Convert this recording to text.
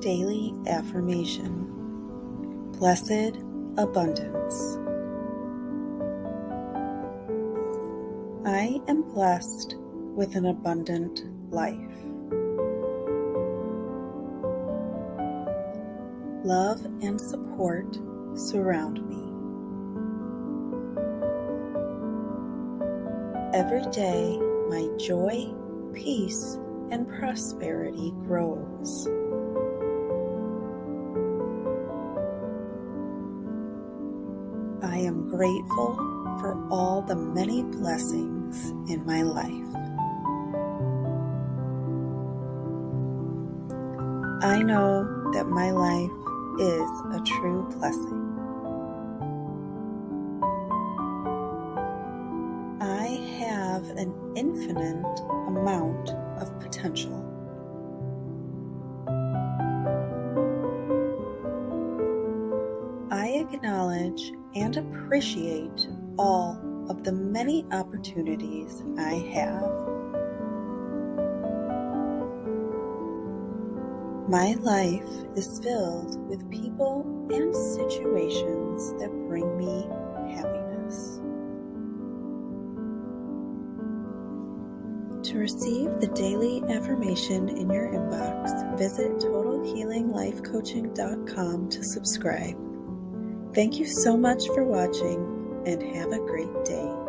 Daily Affirmation Blessed Abundance. I am blessed with an abundant life. Love and support surround me. Every day, my joy, peace, and prosperity grows. I am grateful for all the many blessings in my life. I know that my life is a true blessing. I have an infinite amount of potential. Acknowledge and appreciate all of the many opportunities I have. My life is filled with people and situations that bring me happiness. To receive the daily affirmation in your inbox, visit TotalHealingLifeCoaching.com to subscribe. Thank you so much for watching and have a great day.